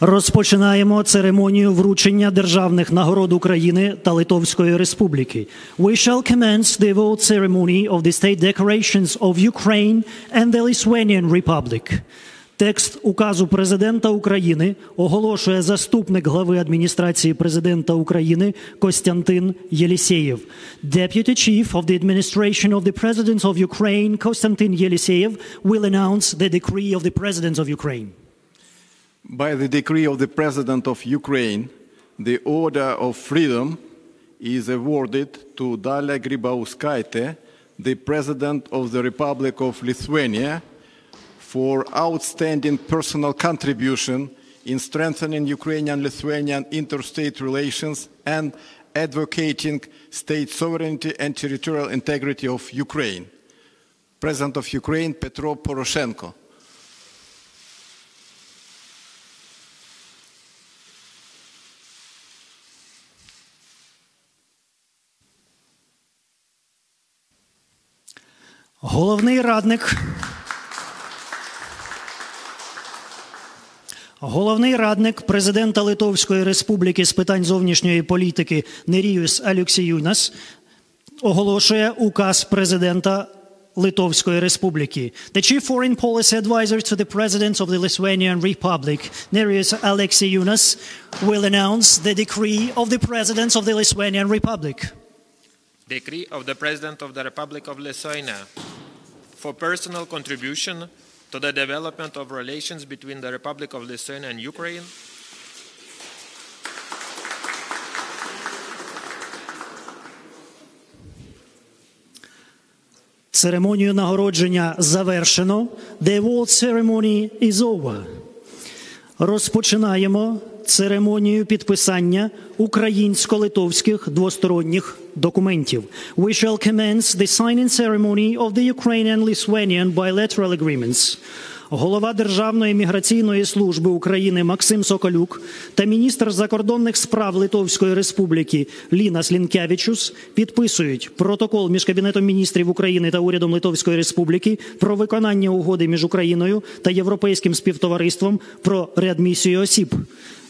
Розпочинаємо церемонію вручення державних нагород України та Литовської Республіки. We shall commence the award ceremony of the state decorations of Ukraine and the Lithuanian Republic. Текст указу президента України оголошує заступник глави адміністрації президента України Костянтин Єлісєєв. Deputy Chief of the Administration of the President of Ukraine, Konstantin Yeliseyev, will announce the decree of the President of Ukraine. By the decree of the President of Ukraine, the Order of Freedom is awarded to Dalia Grybauskaite, the President of the Republic of Lithuania, for outstanding personal contribution in strengthening Ukrainian-Lithuanian interstate relations and advocating state sovereignty and territorial integrity of Ukraine. President of Ukraine Petro Poroshenko. Головний радник. Головний радник президента Литовської Республіки з питань зовнішньої політики Неріюс Алюксіюнас оголошує указ президента Литовської Республіки. The chief foreign policy advisor to the president of the Lithuanian Republic, Nerijus Aleksijūnas, will announce the decree of the president of the Lithuanian Republic. Decree of the President of the Republic of Lithuania for personal contribution to the development of relations between the Republic of Lithuania and Ukraine Церемонію нагородження завершено. The award ceremony is over. Розпочинаємо церемонію підписання українсько-литовських двосторонніх документів. We shall commence the signing ceremony of the Ukrainian-Lithuanian bilateral agreements. Голова Державної міграційної служби України Максим Соколюк та міністр закордонних справ Литовської Республіки Лінас Лінкевичус підписують протокол між Кабінетом міністрів України та урядом Литовської Республіки про виконання угоди між Україною та Європейським співтовариством про реадмісію осіб.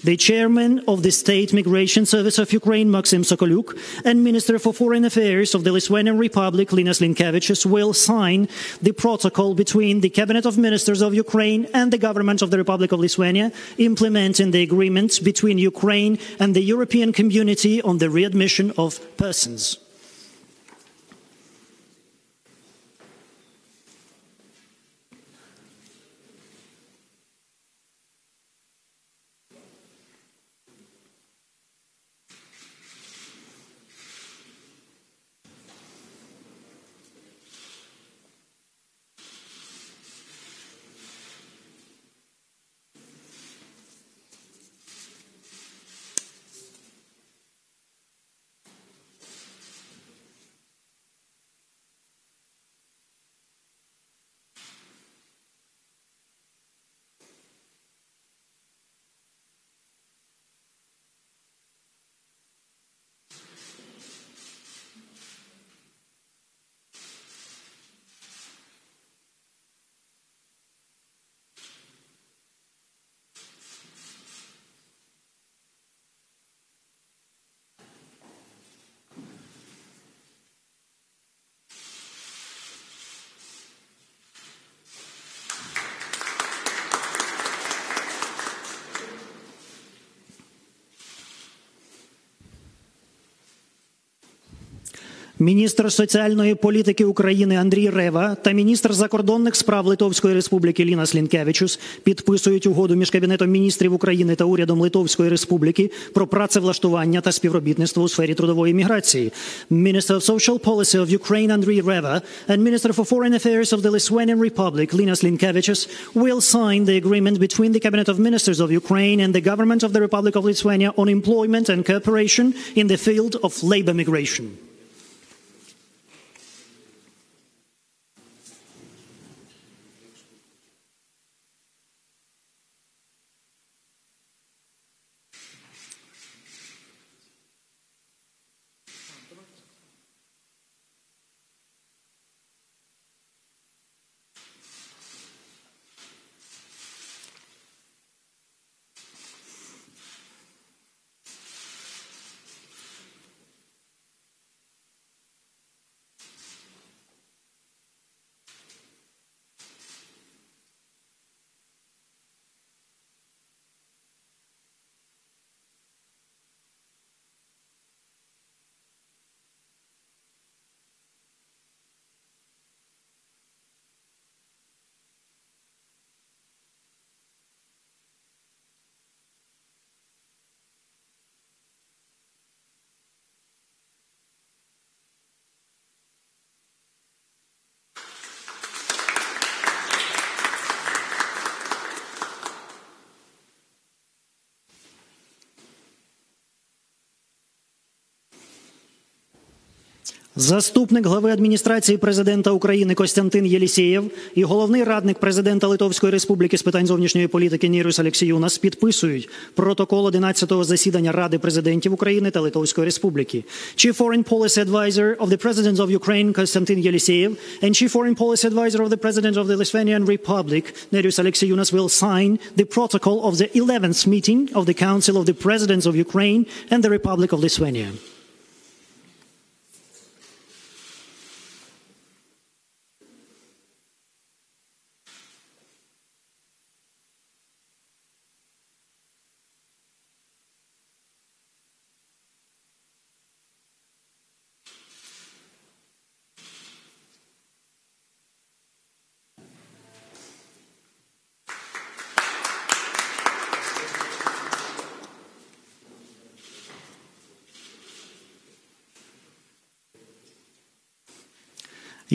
The chairman of the State Migration Service of Ukraine, Maxim Sokoluk, and Minister for Foreign Affairs of the Lithuanian Republic, Linas Linkevičius, will sign the protocol between the Cabinet of Ministers of Ukraine and the government of the Republic of Lithuania, implementing the agreement between Ukraine and the European community on the readmission of persons. Міністр соціальної політики України Андрій Рева та міністр закордонних справ Литовської Республіки Лінас Лінкевичус підписують угоду між Кабінетом міністрів України та урядом Литовської Республіки про працевлаштування та співробітництво у сфері трудової міграції. Will sign the agreement between the Cabinet of Ministers of Ukraine and the government of the Republic of Lithuania on employment and cooperation in the field of labor migration. Заступник глави адміністрації президента України Костянтин Єлісєєв і головний радник президента Литовської Республіки з питань зовнішньої політики Нірус Алексіюнас підписують протокол 11-го засідання Ради президентів України та Литовської Республіки. Chief Foreign Policy Advisor of the President of Ukraine Konstantin Yeliseyev and Chief Foreign Policy Advisor of the President of the Lithuanian Republic Nerius Alexeyunas will sign the protocol of the 11th meeting of the Council of the Presidents of Ukraine and the Republic of Lithuania.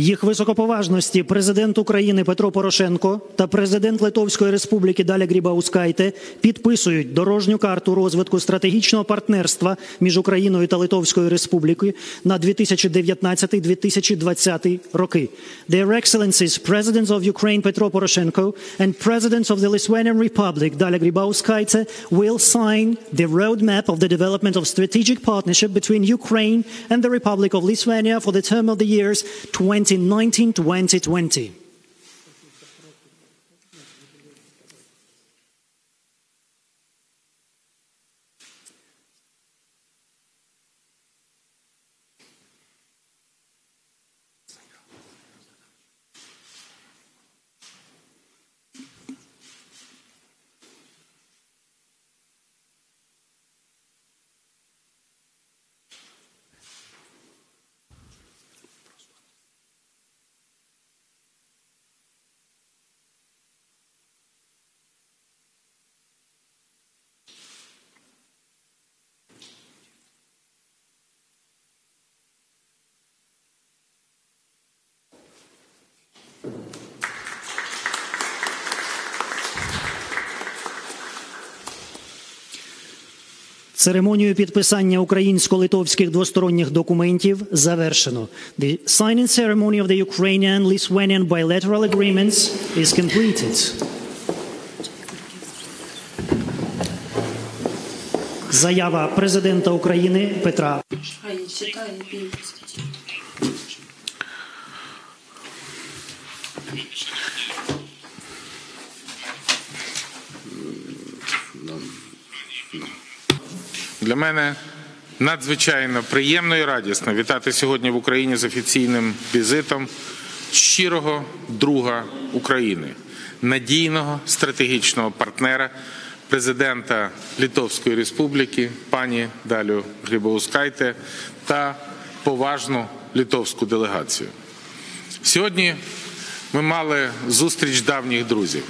Їх високоповажності президент України Петро Порошенко та президент Литовської Республіки Даля Грібаускайте підписують дорожню карту розвитку стратегічного партнерства між Україною та Литовською Республікою на 2019-2020 роки. Their Excellencies Presidents of Ukraine Petro Poroshenko and Presidents of the Lithuanian Republic Dalia Grybauskaite will sign the roadmap of the development of strategic partnership between Ukraine and the Republic of Lithuania for the term of the years in 19 2020. Церемонію підписання українсько-литовських двосторонніх документів завершено. The signing ceremony of the Ukrainian-Lithuanian bilateral agreements is completed. Заява президента України Петра дивиться. Для мене надзвичайно приємно і радісно вітати сьогодні в Україні з офіційним візитом щирого друга України, надійного стратегічного партнера, президента Литовської Республіки, пані Далю Грибоускайте та поважну литовську делегацію. Сьогодні ми мали зустріч давніх друзів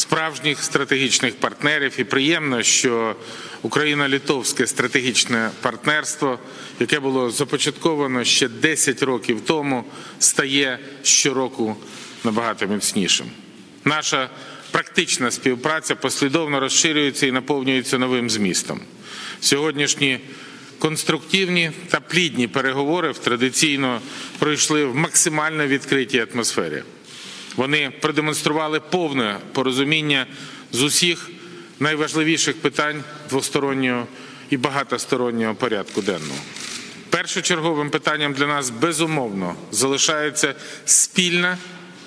справжніх стратегічних партнерів. І приємно, що Україно-литовське стратегічне партнерство, яке було започатковано ще 10 років тому, стає щороку набагато міцнішим. Наша практична співпраця послідовно розширюється і наповнюється новим змістом. Сьогоднішні конструктивні та плідні переговори традиційно пройшли в максимально відкритій атмосфері. Вони продемонстрували повне порозуміння з усіх найважливіших питань двостороннього і багатостороннього порядку денного. Першочерговим питанням для нас безумовно залишається спільна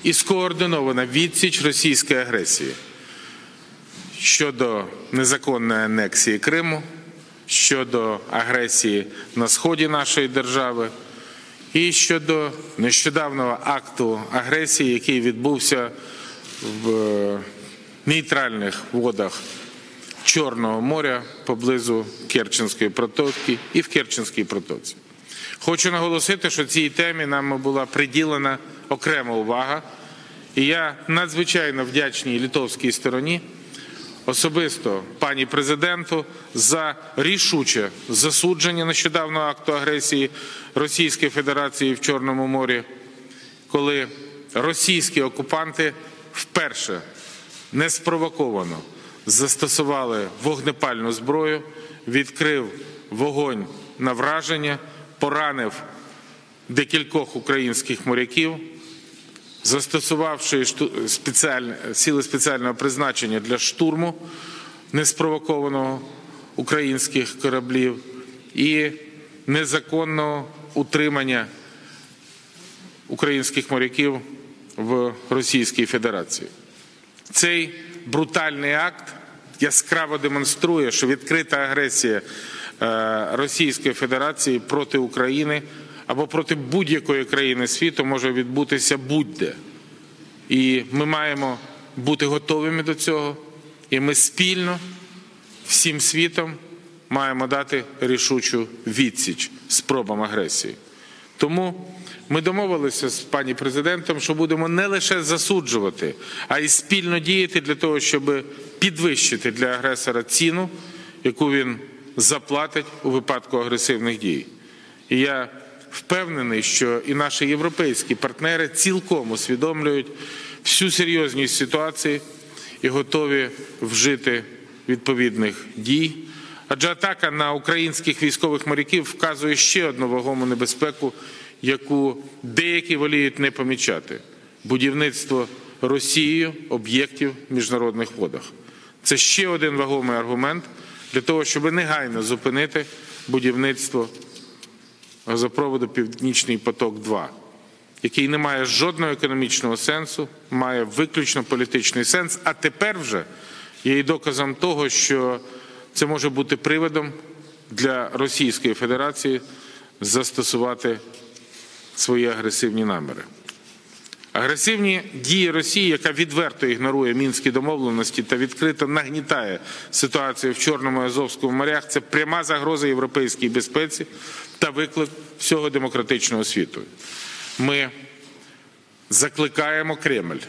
і скоординована відсіч російської агресії щодо незаконної анексії Криму, щодо агресії на сході нашої держави. І щодо нещодавнього акту агресії, який відбувся в нейтральних водах Чорного моря поблизу Керченської протоки і в Керченській протоці. Хочу наголосити, що цій темі нам була приділена окрема увага, і я надзвичайно вдячний литовській стороні особисто пані президенту за рішуче засудження нещодавнього акту агресії Російської Федерації в Чорному морі, коли російські окупанти вперше неспровоковано застосували вогнепальну зброю, відкрив вогонь на враження, поранив декількох українських моряків, застосувавши спеціальне, сили спеціального призначення для штурму неспровокованого українських кораблів і незаконного утримання українських моряків в Російській Федерації. Цей брутальний акт яскраво демонструє, що відкрита агресія е, Російської Федерації проти України або проти будь-якої країни світу може відбутися будь-де. І ми маємо бути готовими до цього, і ми спільно всім світом маємо дати рішучу відсіч спробам агресії. Тому ми домовилися з пані президентом, що будемо не лише засуджувати, а й спільно діяти для того, щоб підвищити для агресора ціну, яку він заплатить у випадку агресивних дій. І я впевнений, що і наші європейські партнери цілком усвідомлюють всю серйозність ситуації і готові вжити відповідних дій. Адже атака на українських військових моряків вказує ще одну вагому небезпеку, яку деякі воліють не помічати будівництво Росією об'єктів в міжнародних водах. Це ще один вагомий аргумент для того, щоб негайно зупинити будівництво газопроводу Північний поток-2, який не має жодного економічного сенсу, має виключно політичний сенс, а тепер вже є і доказом того, що це може бути приводом для Російської Федерації застосувати свої агресивні наміри. Агресивні дії Росії, яка відверто ігнорує мінські домовленості та відкрито нагнітає ситуацію в Чорному і Азовському морях, це пряма загроза європейській безпеці та виклик всього демократичного світу. Ми закликаємо Кремль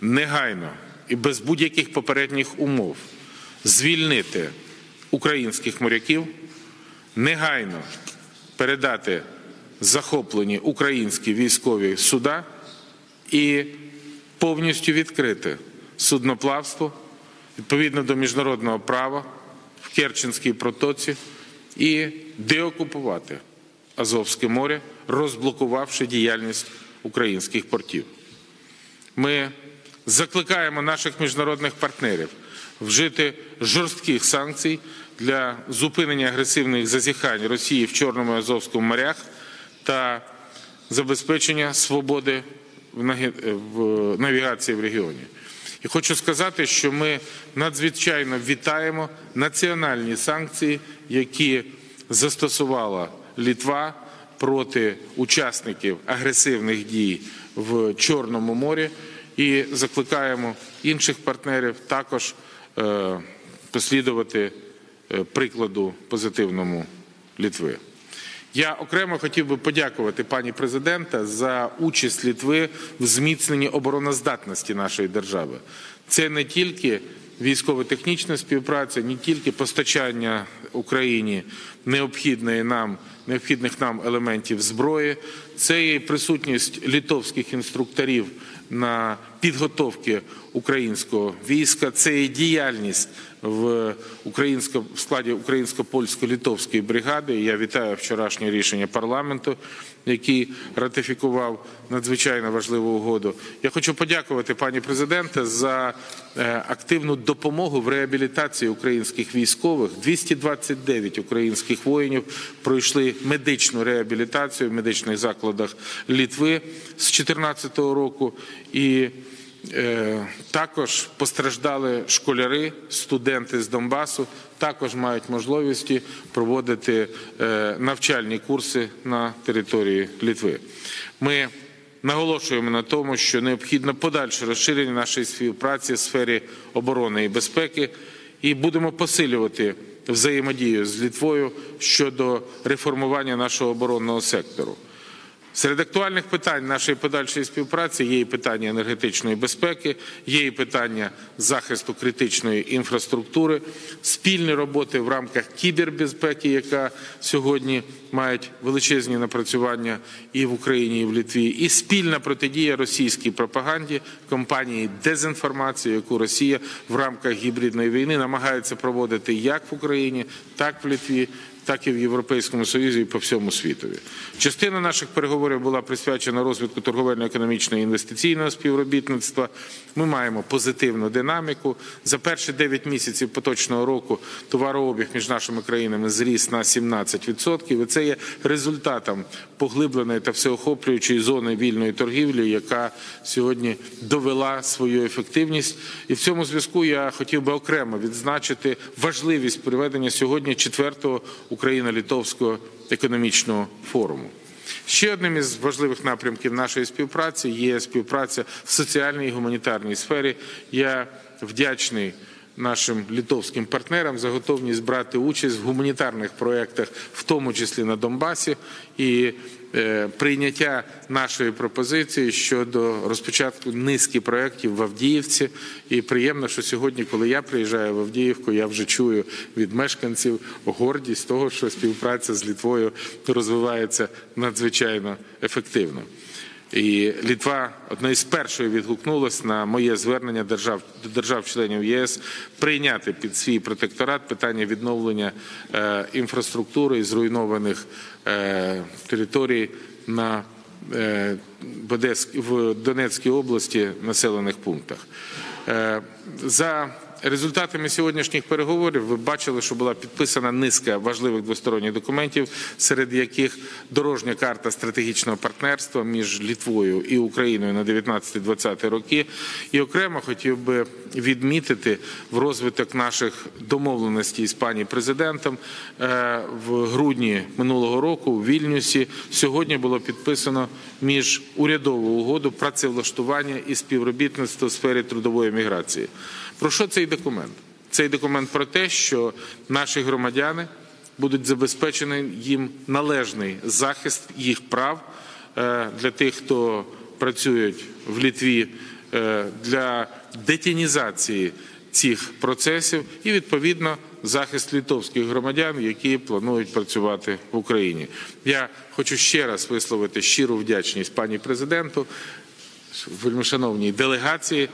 негайно і без будь-яких попередніх умов звільнити українських моряків, негайно передати захоплені українські військові суда і повністю відкрити судноплавство відповідно до міжнародного права в Керченській протоці і деокупувати Азовське море, розблокувавши діяльність українських портів. Ми закликаємо наших міжнародних партнерів вжити жорстких санкцій для зупинення агресивних зазіхань Росії в Чорному і Азовському морях та забезпечення свободи в навігації в регіоні. І хочу сказати, що ми надзвичайно вітаємо національні санкції, які застосувала Літва проти учасників агресивних дій в Чорному морі, і закликаємо інших партнерів також е, послідувати е, прикладу позитивному Літви. Я окремо хотів би подякувати пані президента за участь Літви в зміцненні обороноздатності нашої держави. Це не тільки військово-технічна співпраця, не тільки постачання Україні необхідної нам необхідних нам елементів зброї, це і присутність літовських інструкторів на підготовки українського війська, це і діяльність в українсько в складі українсько-польсько-литовської бригади. Я вітаю вчорашнє рішення парламенту, який ратифікував надзвичайно важливу угоду. Я хочу подякувати пані президенте за е, активну допомогу в реабілітації українських військових. 229 українських воїнів пройшли медичну реабілітацію в медичних закладах Літви з 2014 року і. Е, Також постраждали школяри, студенти з Донбасу, також мають можливості проводити е, навчальні курси на території Літви. Ми наголошуємо на тому, що необхідно подальше розширення нашої співпраці в сфері оборони і безпеки, і будемо посилювати взаємодію з Літвою щодо реформування нашого оборонного сектору. Серед актуальних питань нашої подальшої співпраці є і питання енергетичної безпеки, є і питання захисту критичної інфраструктури, спільні роботи в рамках кібербезпеки, яка сьогодні мають величезні напрацювання і в Україні, і в Литві, і спільна протидія російській пропаганді компанії дезінформації, яку Росія в рамках гібридної війни намагається проводити як в Україні, так в Литві так і в Європейському Союзі і по всьому світові. Частина наших переговорів була присвячена розвитку торговельно-економічного і інвестиційного співробітництва. Ми маємо позитивну динаміку. За перші 9 місяців поточного року товарообіг між нашими країнами зріс на 17%. І це є результатом поглибленої та всеохоплюючої зони вільної торгівлі, яка сьогодні довела свою ефективність. І в цьому зв'язку я хотів би окремо відзначити важливість проведення сьогодні четвертого Україно-Литовського економічного форуму. Ще одним із важливих напрямків нашої співпраці є співпраця в соціальній і гуманітарній сфері. Я вдячний нашим литовським партнерам за готовність брати участь в гуманітарних проєктах, в тому числі на Донбасі, і прийняття нашої пропозиції щодо розпочатку низки проєктів в Авдіївці. І приємно, що сьогодні, коли я приїжджаю в Авдіївку, я вже чую від мешканців гордість того, що співпраця з Літвою розвивається надзвичайно ефективно. І Літва одна із першої відгукнулась на моє звернення держав до держав-членів ЄС прийняти під свій протекторат питання відновлення е, інфраструктури і зруйнованих е, територій на е, в Донецькій області населених пунктах. За результатами сьогоднішніх переговорів ви бачили, що була підписана низка важливих двосторонніх документів, серед яких дорожня карта стратегічного партнерства між Літвою і Україною на 19-20 роки. І окремо хотів би відмітити в розвиток наших домовленостей з пані президентом е, в грудні минулого року у Вільнюсі. Сьогодні було підписано міжурядову угоду працевлаштування і співробітництво в сфері трудової міграції. Про що цей документ? Цей документ про те, що наші громадяни будуть забезпечені їм належний захист їх прав е, для тих, хто працюють в Літві е, для детінізації цих процесів, і відповідно захист літовських громадян, які планують працювати в Україні. Я хочу ще раз висловити щиру вдячність пані президенту, вельмишановній делегації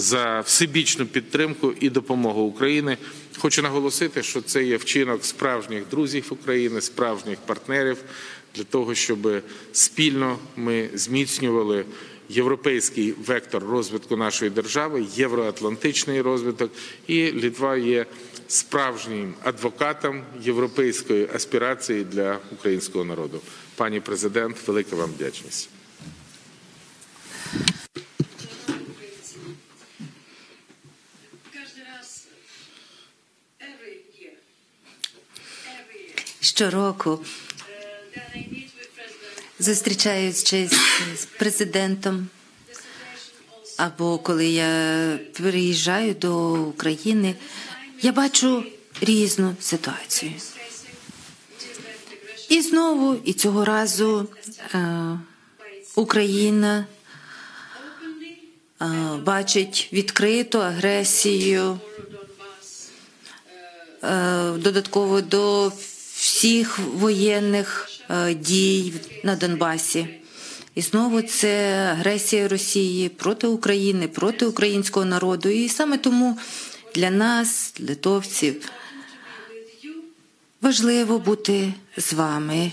за всебічну підтримку і допомогу України. Хочу наголосити, що це є вчинок справжніх друзів України, справжніх партнерів для того, щоб спільно ми зміцнювали. Європейський вектор розвитку нашої держави, євроатлантичний розвиток, і Літва є справжнім адвокатом європейської аспірації для українського народу. Пані президент, велика вам вдячність. Щороку зустрічаючись з президентом, або коли я приїжджаю до України, я бачу різну ситуацію. І знову, і цього разу е, Україна бачить відкриту агресію е, додатково до всіх воєнних дій на Донбасі. І знову це агресія Росії проти України, проти українського народу. І саме тому для нас, литовців, важливо бути з вами,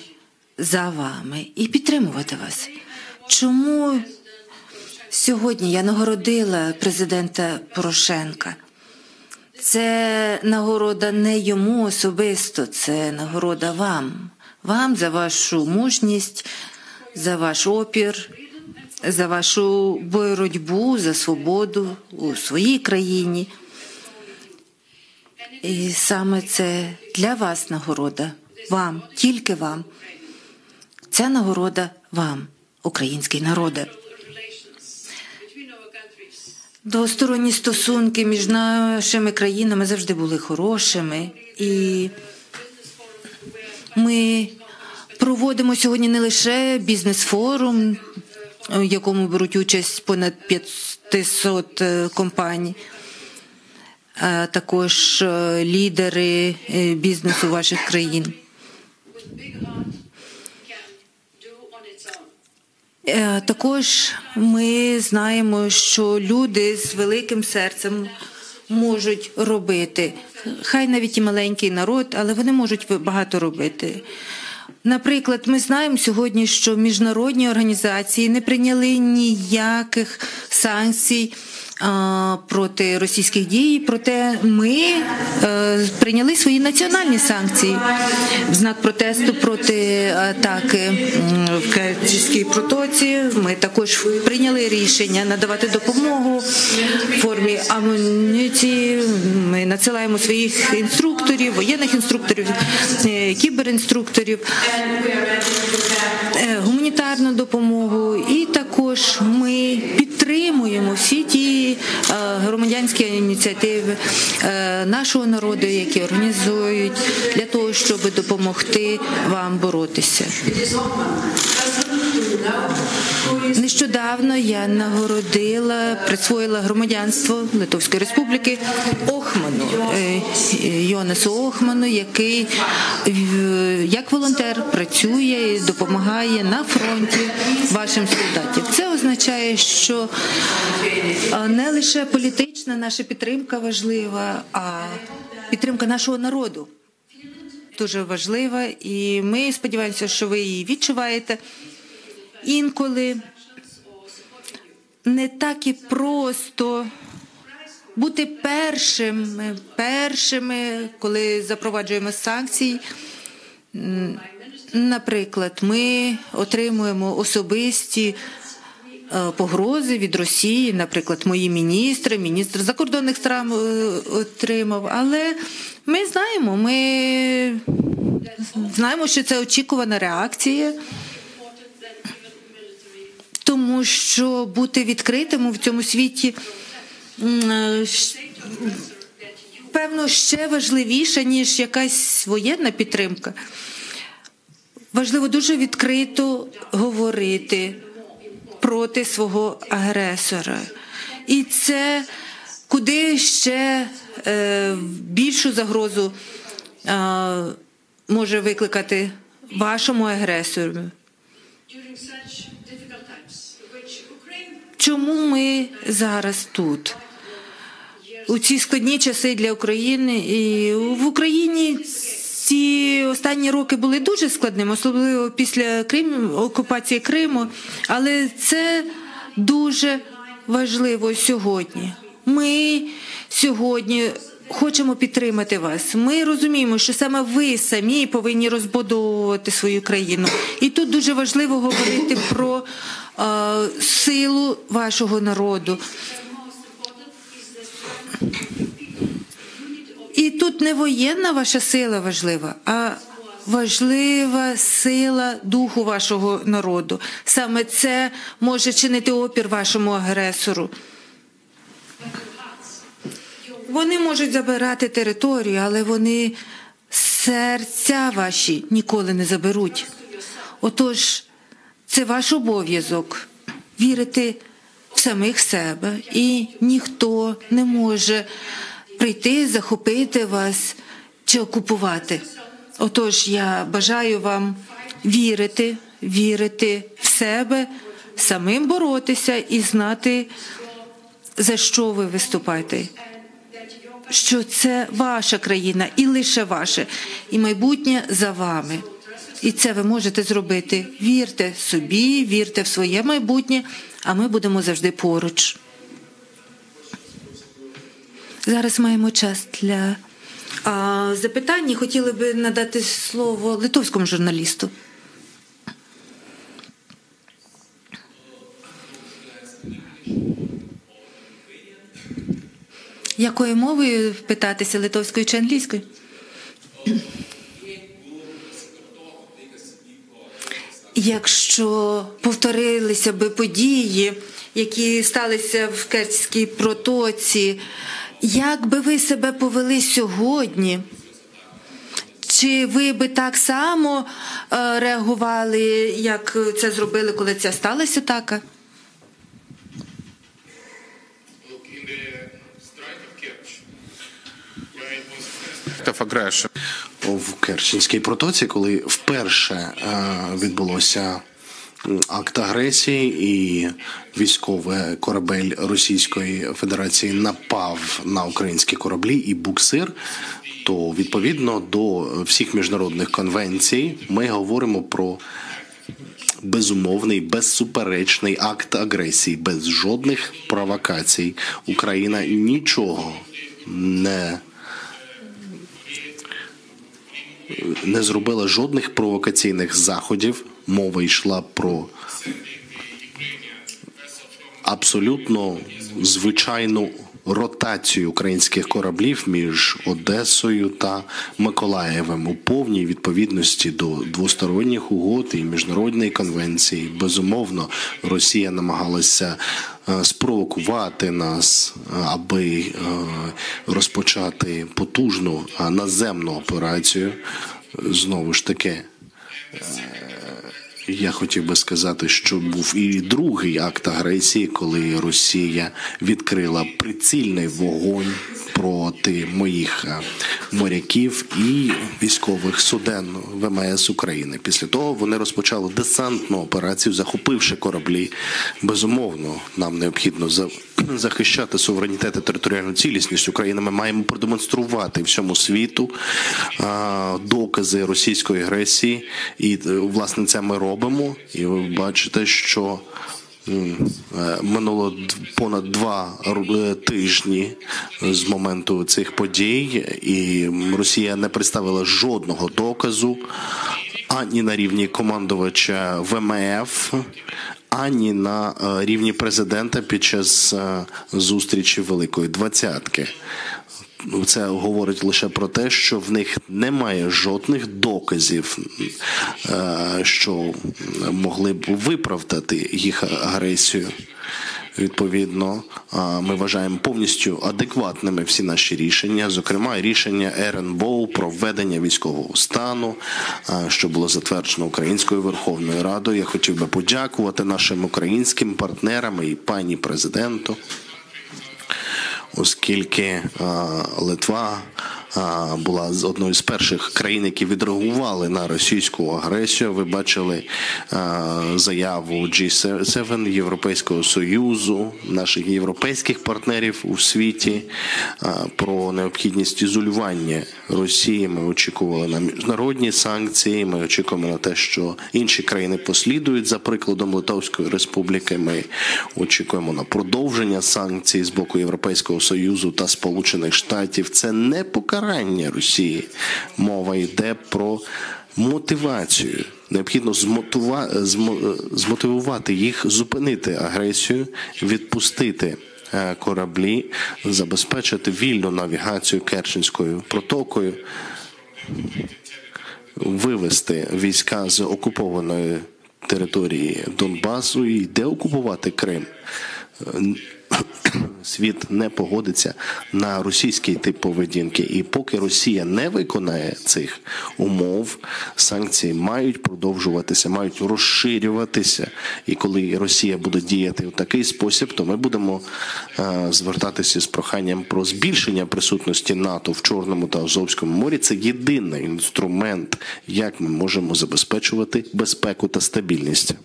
за вами і підтримувати вас. Чому сьогодні я нагородила президента Порошенка? Це нагорода не йому особисто, це нагорода вам, вам за вашу мужність, за ваш опір, за вашу боротьбу за свободу у своїй країні. І саме це для вас нагорода, вам, тільки вам. Ця нагорода вам, український народе. Двосторонні стосунки між нашими країнами завжди були хорошими, і ми проводимо сьогодні не лише бізнес-форум, в якому беруть участь понад 500 е, компаній, а також е, лідери е, бізнесу ваших країн. Також ми знаємо, що люди з великим серцем можуть робити. Хай навіть і маленький народ, але вони можуть багато робити. Наприклад, ми знаємо сьогодні, що міжнародні організації не прийняли ніяких санкцій проти російських дій, проте ми е, прийняли свої національні санкції в знак протесту проти атаки в Керченській протоці. Ми також прийняли рішення надавати допомогу в формі амуніції. Ми надсилаємо своїх інструкторів, воєнних інструкторів, е, кіберінструкторів, е, гуманітарну допомогу, і також ми підтримуємо всі ті е, громадянські ініціативи е, нашого народу, які організують для того, щоб допомогти вам боротися. Нещодавно я нагородила, присвоїла громадянство Литовської Республіки Охману е, Йонасу Охману, який як волонтер працює і допомагає на фронті вашим солдатам. Це означає, що е, не лише політична наша підтримка важлива, а підтримка нашого народу дуже важлива, і ми сподіваємося, що ви її відчуваєте. Інколи не так і просто бути першими, першими, коли запроваджуємо санкції. Наприклад, ми отримуємо особисті е, погрози від Росії, наприклад, мої міністри, міністр закордонних справ е, отримав. Але ми знаємо, ми знаємо, що це очікувана реакція. Тому що бути відкритим в цьому світі е, певно ще важливіше, ніж якась воєнна підтримка. Важливо дуже відкрито говорити проти свого агресора. І це куди ще е, більшу загрозу е, може викликати вашому агресору. Чому ми зараз тут? У ці складні часи для України і в Україні ці останні роки були дуже складними, особливо після Крим, окупації Криму. Але це дуже важливо сьогодні. Ми сьогодні хочемо підтримати вас. Ми розуміємо, що саме ви самі повинні розбудовувати свою країну. І тут дуже важливо говорити про е, силу вашого народу. І тут не воєнна ваша сила важлива, а важлива сила духу вашого народу. Саме це може чинити опір вашому агресору. Вони можуть забирати територію, але вони серця ваші ніколи не заберуть. Отож, це ваш обов'язок вірити в самих себе, і ніхто не може прийти, захопити вас чи окупувати. Отож, я бажаю вам вірити, вірити в себе, самим боротися і знати, за що ви виступаєте. Що це ваша країна і лише ваша, і майбутнє за вами. І це ви можете зробити. Вірте собі, вірте в своє майбутнє, а ми будемо завжди поруч. Зараз маємо час для а, запитань. Хотіли би надати слово литовському журналісту. Якою мовою питатися литовською чи англійською? Якщо повторилися би події, які сталися в Керчській протоці, як би ви себе повели сьогодні? Чи ви би так само е, реагували, як це зробили, коли це сталася атака? В Керченській протоці, коли вперше е, відбулося акт агресії і військовий корабель Російської Федерації напав на українські кораблі і буксир, то відповідно до всіх міжнародних конвенцій ми говоримо про безумовний, безсуперечний акт агресії, без жодних провокацій. Україна нічого не не зробила жодних провокаційних заходів. Мова йшла про абсолютно звичайну ротацію українських кораблів між Одесою та Миколаєвим у повній відповідності до двосторонніх угод і міжнародної конвенції. Безумовно, Росія намагалася спровокувати нас, е, аби е, розпочати потужну наземну операцію. Знову ж таки. Я хотів би сказати, що був і другий акт агресії, коли Росія відкрила прицільний вогонь проти моїх е, моряків і військових суден ВМС України. Після того вони розпочали десантну операцію, захопивши кораблі. Безумовно, нам необхідно захищати суверенітет і територіальну цілісність України. Ми маємо продемонструвати всьому світу е, докази російської агресії, і е, власне це ми робимо. І ви бачите, що Минуло понад два тижні з моменту цих подій, і Росія не представила жодного доказу ані на рівні командувача ВМФ, ані на рівні президента під час зустрічі Великої Двадцятки. Це говорить лише про те, що в них немає жодних доказів, е, що могли б виправдати їх агресію. Відповідно, ми вважаємо повністю адекватними всі наші рішення, зокрема рішення РНБО про введення військового стану, що було затверджено Українською Верховною Радою. Я хотів би подякувати нашим українським партнерам і пані президенту оскільки Литва була з одною з перших країн, які відреагували на російську агресію. Ви бачили заяву G7 Європейського союзу, наших європейських партнерів у світі про необхідність ізолювання Росії. Ми очікували на міжнародні санкції. Ми очікуємо на те, що інші країни послідують за прикладом Литовської Республіки. Ми очікуємо на продовження санкцій з боку Європейського союзу та Сполучених Штатів. Це не покарання покарання Росії. Мова йде про мотивацію. Необхідно змотивувати їх, зупинити агресію, відпустити е, кораблі, забезпечити вільну навігацію Керченською протокою, вивести війська з окупованої території Донбасу і деокупувати Крим світ не погодиться на російський тип поведінки. І поки Росія не виконає цих умов, санкції мають продовжуватися, мають розширюватися. І коли Росія буде діяти в такий спосіб, то ми будемо е, звертатися з проханням про збільшення присутності НАТО в Чорному та Азовському морі. Це єдиний інструмент, як ми можемо забезпечувати безпеку та стабільність.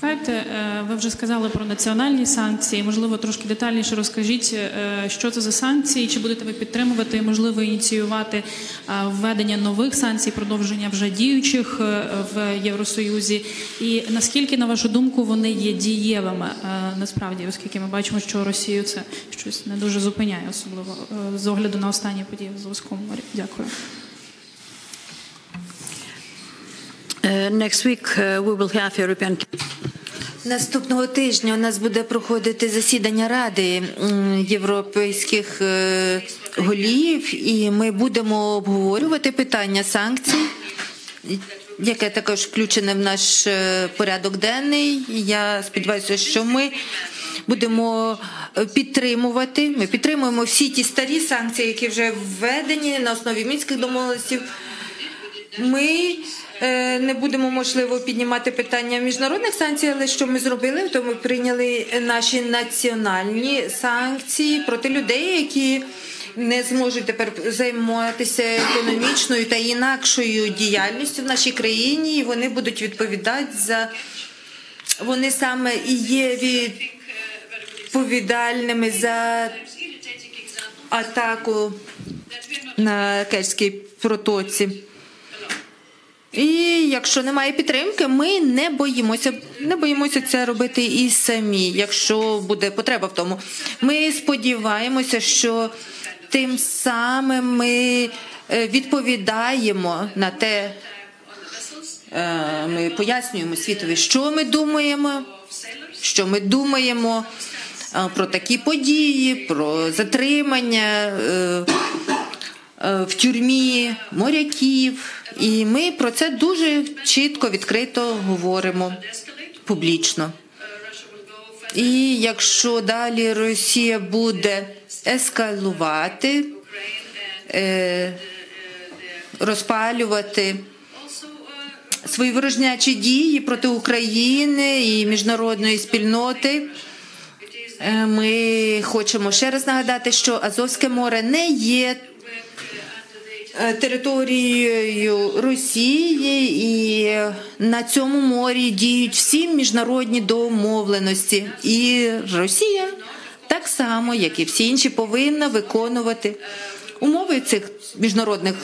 Знаєте, е, ви вже сказали про національні санкції. Можливо, трошки детальніше розкажіть, е, що це за санкції, чи будете ви підтримувати, можливо, ініціювати е, введення нових санкцій, продовження вже діючих в Євросоюзі, і наскільки, на вашу думку, вони є дієвими насправді, оскільки ми бачимо, що Росію це щось не дуже зупиняє, особливо з огляду на останні події в Азовському морі. Дякую. Next week uh, we will have European Наступного тижня у нас буде проходити засідання Ради європейських е, голів, і ми будемо обговорювати питання санкцій, яке також включене в наш е, порядок денний. Я сподіваюся, що ми будемо підтримувати. Ми підтримуємо всі ті старі санкції, які вже введені на основі мінських домовленостей. Ми е, не будемо можливо піднімати питання міжнародних санкцій, але що ми зробили, то ми прийняли наші національні санкції проти людей, які не зможуть тепер займатися економічною та інакшою діяльністю в нашій країні, і вони будуть відповідати за вони саме і є відповідальними за атаку на Керській протоці. І якщо немає підтримки, ми не боїмося, не боїмося це робити і самі, якщо буде потреба в тому. Ми сподіваємося, що тим самим ми е, відповідаємо на те, е, ми пояснюємо світові, що ми думаємо, що ми думаємо е, про такі події, про затримання в тюрмі моряків. І ми про це дуже чітко, відкрито говоримо публічно. І якщо далі Росія буде ескалувати, розпалювати свої ворожнячі дії проти України і міжнародної спільноти, ми хочемо ще раз нагадати, що Азовське море не є територією Росії, і на цьому морі діють всі міжнародні домовленості. І Росія так само, як і всі інші, повинна виконувати умови цих міжнародних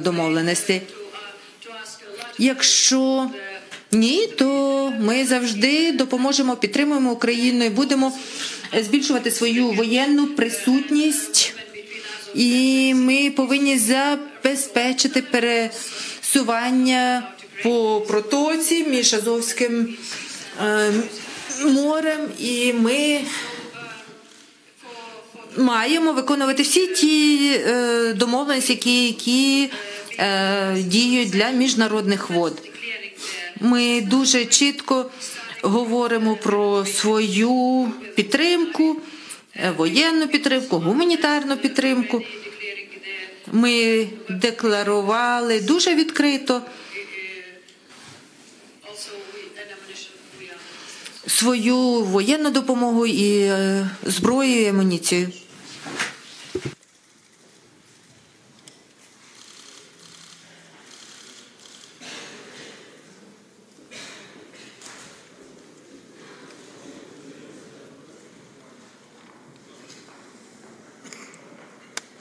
домовленостей. Якщо ні, то ми завжди допоможемо, підтримуємо Україну і будемо збільшувати свою воєнну присутність. І ми повинні забезпечити пересування по протоці між Азовським морем, і ми маємо виконувати всі ті домовленості, які, які діють для міжнародних вод. Ми дуже чітко говоримо про свою підтримку воєнну підтримку, гуманітарну підтримку. Ми декларували дуже відкрито свою воєнну допомогу і зброю і амуніцію.